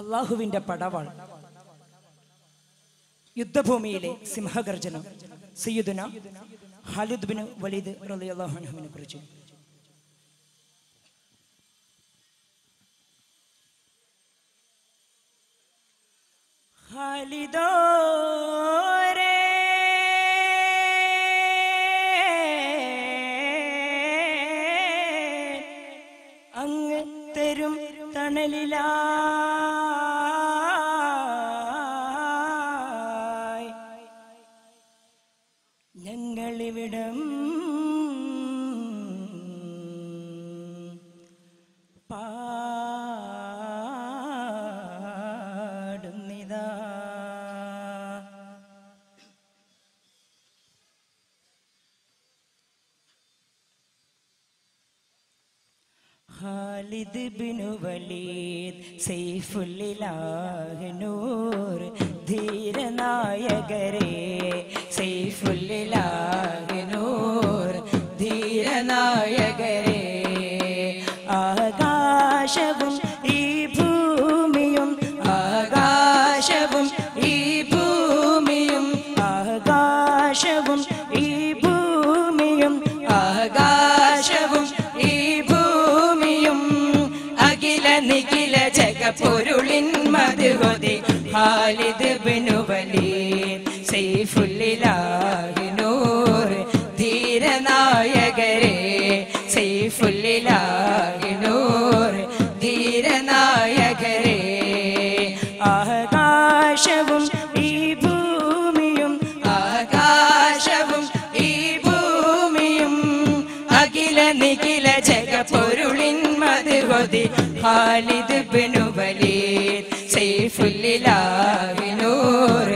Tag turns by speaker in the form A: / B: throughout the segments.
A: അള്ളാഹുവിന്റെ പടവാൾ. യുദ്ധഭൂമിയിലെ സിംഹഗർജനം സയ്യിദുന Khalid bin Waleed റളിയല്ലാഹു അൻഹുവിനെ കുറിച്ച്. അങ്ങ് തരും തണലിലായി ഖാലിദ് ബിനു വലീദ് സൈഫുല്ലിലാഹ് നൂർ ധീരനായകരെ സൈഫുല്ലിലാഹ് നൂർ ധീരനായകരെ. ആകാശവും ഈ ഭൂമിയും ആകാശവും ഈ ഭൂമിയും ആകാശവും ജഗപൊരുളിൻ മധുകൊതി ഖാലിദ് ബിനു വലീദ് സൈഫുല്ലാഹി നൂർ ധീരനായകരെ സൈഫുല്ലാഹി നൂർ ധീരനായകരെ ജഗപൊരുളിൻ മധുകൊതി ഖാലിദ് ബിനു വലീദ് സൈഫുല്ലിലാഹി നൂർ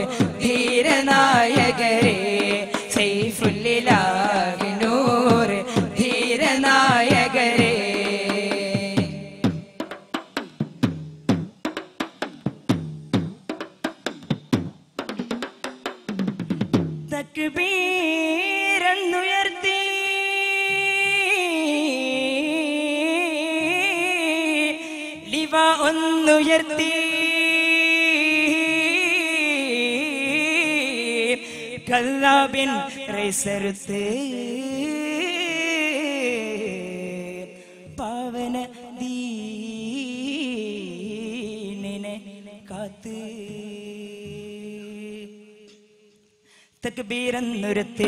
A: ധീരനായകരെ ലിവ കല്ലാബിൻ റൈസറുത്ത്. പാവന ദീനിനെ കാത്ത്. തക്ബീരെന്നുരത്ത്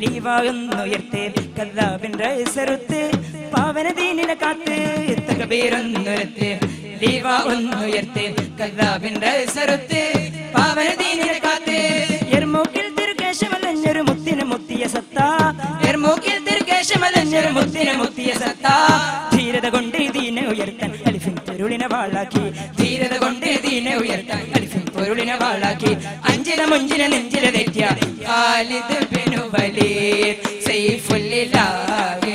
A: ലീവാകുന്നുയർത്ത് കല്ലാബിൻ റൈസറുത്ത് പാവന ദീനിനെ ലീവ ഒന്നുയർത്ത് കല്ലാബിൻ റൈസറുത്ത് പാവന ദീനിനെ കാത്ത്. എർമൂക്കിൽ തിരുകേശമലഞ്ഞൊരു മുത്തിന് മുത്തിയ സത്ത. എർമൂക്കിൽ തിരുകേശമലഞ്ഞൊരു മുത്തിന് മുത്തിയ സത്ത. ധീരത കൊണ്ട് ദീനെ ഉയർത്താൻ അലിഫിൻ പൊരുളിനെ വാളാക്കി. ധീരത കൊണ്ട് ദീനെ ഉയർത്താൻ അലിഫിൻ പൊരുളിനെ വാളാക്കി. അഞ്ചിന മുഞ്ചിന നെഞ്ചില തെറ്റിയ. ഖാലിദ് ബിനു വലീദ്. സൈഫുല്ലിലാഹി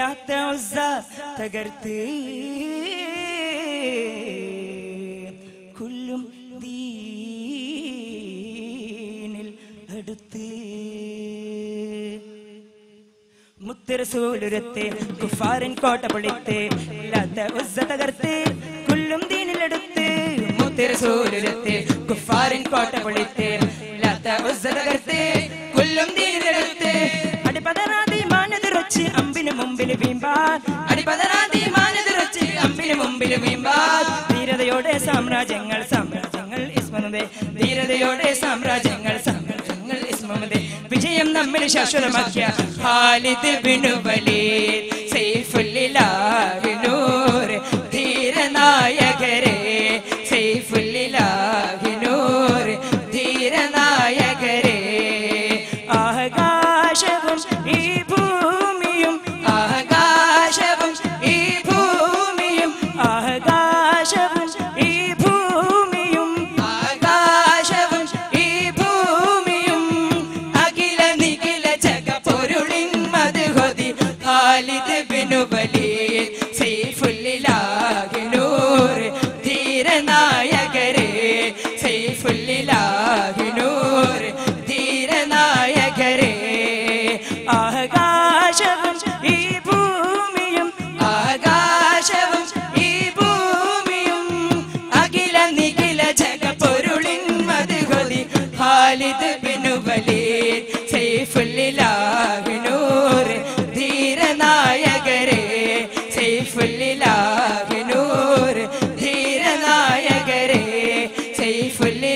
A: ലാത്ത ഉസ്സ തകർത്ത്. കൊല്ലും ദീനിൽ അടുത്ത്. മുത്തരസൂലുരത്തെ കുഫാരൻ കോട്ട പൊളിത്ത് ഇല്ലാത്ത ഉസ തകർത്ത്. കൊല്ലും ദീനിലെടുത്ത് മുത്തരസൂലുരത്തെ കുഫാരൻ കോട്ട പൊളിത്ത് ഇല്ലാത്ത ഉസ തകർത്ത്. കൊല്ലും ദീനിലെടുത്ത് നിറച്ച് അമ്പിന് മുമ്പിൽ വീമ്പാൻ. നിറച്ച് അമ്പിന് മുമ്പിൽ വീമ്പാൻ. ധീരതയോടെ സാമ്രാജ്യങ്ങൾ സാമ്രാജ്യങ്ങൾ ഇസ്മനതേ ധീരതയോടെ സാമ്രാജ്യങ്ങൾ സാമ്രാജ്യങ്ങൾ ഇസ്മമതേ. വിജയം നമ്മിൽ ശാശ്വതമാക്കിയ ഹാലിദ് ബിനു ബലി സൈഫുല്ലാ ബിനു സൈഫുല്ലിലാഹി നൂർ ധീരനായകരെ സൈഫുല്ലിലാഹി നൂർ ധീരനായകരെ സൈഫുല്ലിലാഹി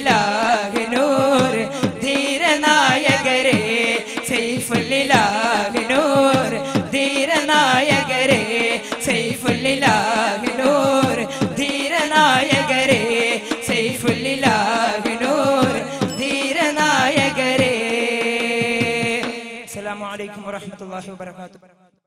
A: വറഹ്മത്തുള്ളാഹി വബറകാതുഹു